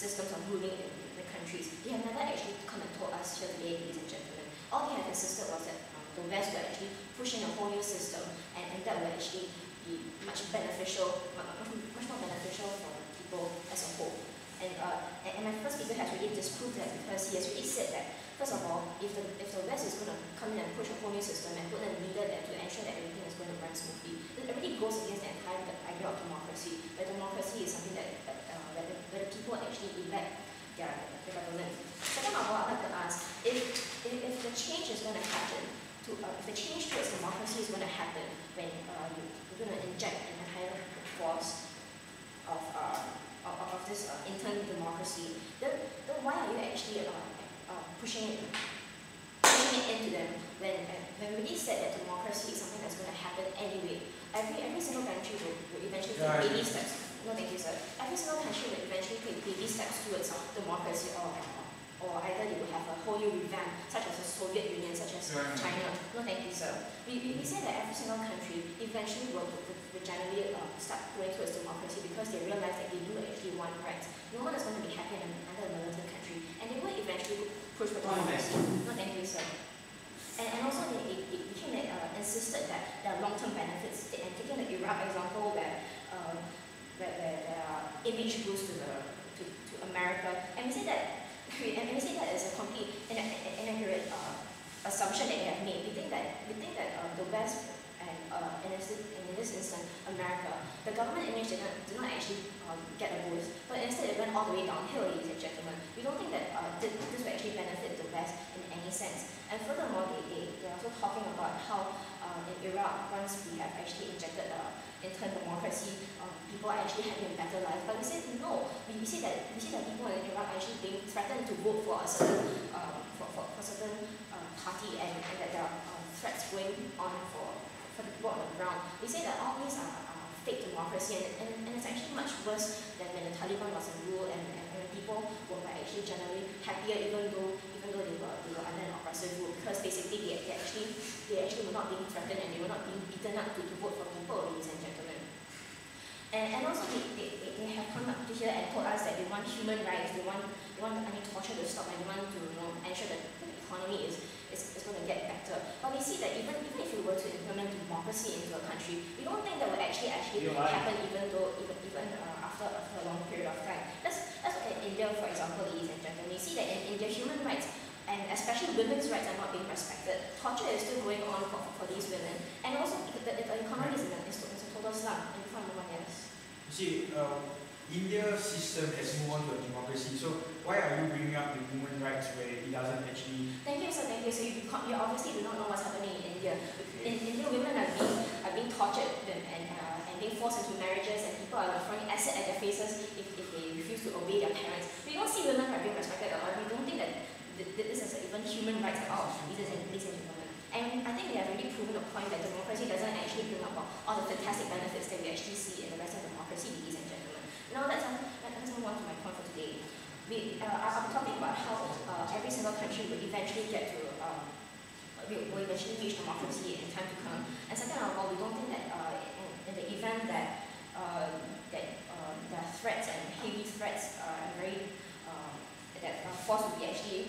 Systems of ruling in the countries? They have never actually come and told us here today, ladies and gentlemen. All they have insisted was that um, the West were actually pushing a whole new system, and, and that will actually be much beneficial, much, much more beneficial for people as a whole. And, uh, and, and my first speaker has really disproved that because he has really said that First of all, if the, if the West is going to come in and push a whole new system and put a leader there to ensure that everything is going to run smoothly, it goes against the entire idea of democracy. But democracy is something that uh, where, the, where the people actually elect their, their government. Second of all, I'd like to ask, if, if, if the change is going to happen, to, uh, if the change towards democracy is going to happen when uh, you, you're going to inject an entire force of, uh, of, of this uh, internal democracy, then, then why are you actually uh, uh, pushing it pushing it into them when uh, when we said that democracy is something that's going to happen anyway. Every every single country will, will eventually take Yeah, baby steps. No, thank you, sir. Every single country will eventually take baby steps towards democracy, or or either they will have a whole new revamp, such as the Soviet Union, such as Yeah. China. No, thank you, sir. We, we, we say that every single country eventually will, will, generally uh, start going towards democracy because they realize that they do actually want rights. No one is going to be happy under a militant country, and they will eventually push for democracy. No, thank you, sir. And, and also, they, they, they became uh, insisted that there are long-term benefits. And taking the Iraq example, where um, where, where there are image boosts to the to, to America, and we say that and we say that is a complete ina- inaccurate uh, assumption that they have made. We think that we think that uh, the West and uh, in, this, in this instance America, the government image did not, did not actually um, get a boost, but instead it went all the way downhill, ladies and gentlemen. We don't think that uh, this, will actually benefit the West in any sense. And furthermore, they, they, they're also talking about how uh, in Iraq, once we have actually injected uh, internal democracy, um, people are actually having a better life. But we said no. We, we see that we see that people in Iraq actually being threatened to vote for a certain uh, for, for, for certain uh, party, and, and that there are um, threats going on for for the people on the ground. We say that all these are, fake democracy, and, and, and it's actually much worse than when the Taliban was in rule, and, and, and people were actually generally happier, even though even though they were they were under an oppressive rule, because basically they, they actually they actually were not being threatened and they were not being beaten up to, to vote for people, ladies and gentlemen. And, and also they, they, they, have come up to here and told us that they want human rights, they want they want I mean torture to stop and they want to you know ensure that the economy is, is, is going to get better. But we see that even even if we were to implement democracy into a country, we don't think that will actually actually right. happen even though even even uh, after after a long period of time. Let's let's look at India for example, ladies and gentlemen. We see that in India human rights and especially women's rights are not being respected. Torture is still going on for, for these women. And also the, the, the economy is in a, is, a- total slump. And before I move on, yes. You see, uh, India's system has moved on to a democracy. So why are you bringing up the human rights where it doesn't actually? Thank you, sir. Thank you. So you, you obviously do not know what's happening in India. In India, women are being are being tortured and and, uh, and being forced into marriages, and people are throwing acid at their faces if, if they refuse to obey their parents. We don't see women being respected at all. We don't think that th- th- this is even human rights all, ladies and ladies and gentlemen. And I think they have already proven the point that democracy doesn't actually bring about all the fantastic benefits that we actually see in the rest of democracy, ladies and gentlemen. Now let's let- let's move on to my point for today. We, uh, I'm talking about how uh, every single country will eventually get to um, will, eventually reach democracy in time to come. And second of all, we don't think that uh, in, in the event that uh, that uh, there are threats and heavy threats uh, and very uh, that uh, force will be actually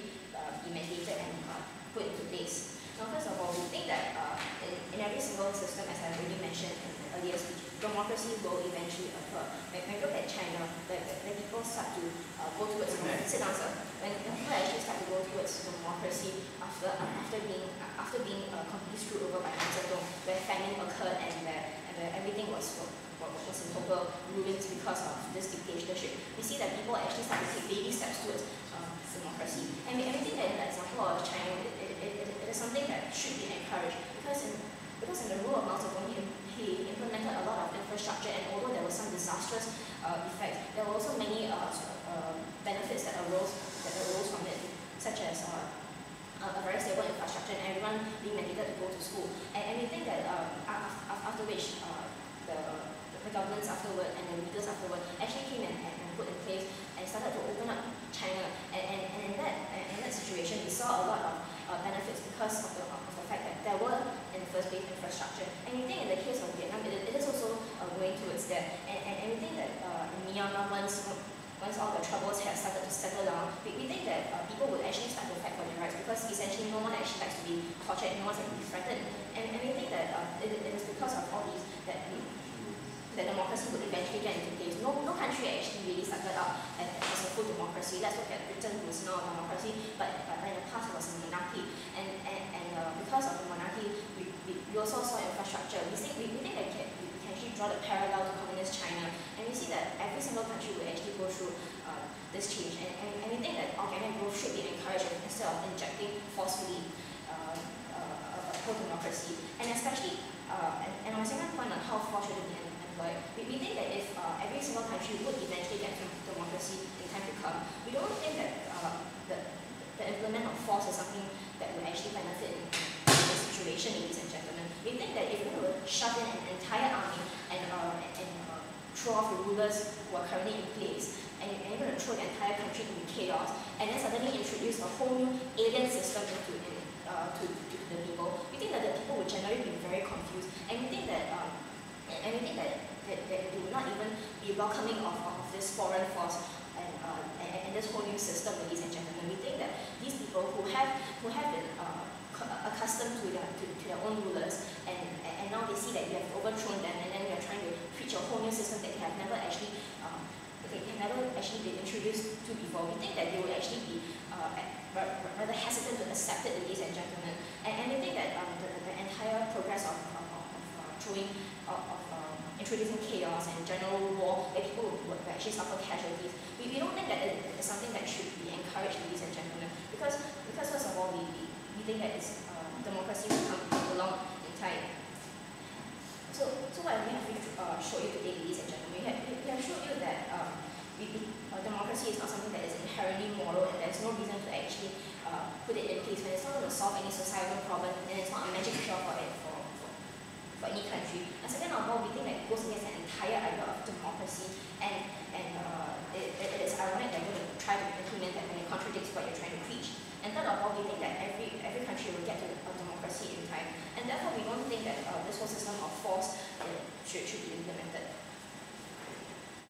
mandated and uh, put into place. Now, first of all, we think that uh, in, in every single system, as I already mentioned in the earlier speech, democracy will eventually occur. When, when look at China, where where people start to uh, go towards sit down, sir. When, when people actually start to go towards democracy after after being after being uh, completely screwed over by Mao Zedong, where famine occurred and where, and where everything was was, was in total ruins because of this dictatorship, we see that people actually start to take baby steps towards uh, democracy. And we, and we China, it, it, it, is something that should be encouraged because in because in the rule of Mao Zedong, he, he implemented a lot of infrastructure, and although there was some disastrous uh, effects, there were also many uh, uh, benefits that arose that arose from it, such as uh, a very stable infrastructure and everyone being mandated to go to school. And, and we think that um, af- af- after which uh, the, the governments afterward and the leaders afterward actually came and, and put in place and started to open up China. And, and, and in that in that situation, we saw a lot of uh, benefits because of the, of the fact that there were in the first place infrastructure. And we think in the case of Vietnam, it, it is also uh, going towards that. And, and, and we think that uh, in Myanmar, once once all the troubles have started to settle down, we, we think that uh, people would actually start to fight for their rights because essentially no one actually likes to be tortured, no one likes to be threatened. And, and we think that uh, it, it is because of all that that democracy would eventually get into place. No, no country actually really started out as, a full democracy. Let's look at Britain, who is now a democracy, but, but in the past it was a monarchy. And, and, and uh, because of the monarchy, we, we, we also saw infrastructure. We think, we, we think that can, we can actually draw the parallel to communist China, and we see that every single country will actually go through uh, this change. And, and, and we think that organic growth should be encouraged instead of injecting forcefully uh, uh, a, pro-democracy. And especially, uh, and, and my second point on how force should be we, we think that if uh, every single country would eventually get to democracy in time to come, we don't think that uh, the, the implement of force is something that would actually benefit in, in the situation, ladies and gentlemen. We think that if we were shove in an entire army and, uh, and uh, throw off the rulers who are currently in place, and, and you're going to throw the entire country into chaos, and then suddenly introduce a whole new alien system into in, uh, to, to the people, we think that the people would generally be very confused, and we think that um, and we think that that, that they will not even be welcoming of, of this foreign force and, uh, and, and, this whole new system, ladies and gentlemen. We think that these people who have who have been uh, accustomed to their to, to, their own rulers and, and now they see that you have overthrown them and then you are trying to preach a whole new system that they have never actually um, they have never actually been introduced to before. We think that they will actually be uh, rather hesitant to accept it, ladies and gentlemen. And, and we think that um, the, the entire progress of, of, of, of uh, throwing of, of introducing chaos and general war where people would, actually suffer casualties. We, we don't think that it is something that should be encouraged, ladies and gentlemen, because, because first of all, we, we, think that it's, uh, democracy will come along in time. So, so what we have uh, show you today, ladies and gentlemen, we have, we have showed you that um, we, uh, democracy is not something that is inherently moral and there's no reason to actually uh, put it in place when it's not going to solve any societal problem and it's not a magic cure for it for any country. And second of all, we think that goes against the entire idea of democracy and, and uh, it, it is ironic that you're going to try to implement that when it contradicts what you're trying to preach. And third of all, we think that every, every country will get to a democracy in time. And therefore, we don't think that uh, this whole system of force uh, should, should be implemented.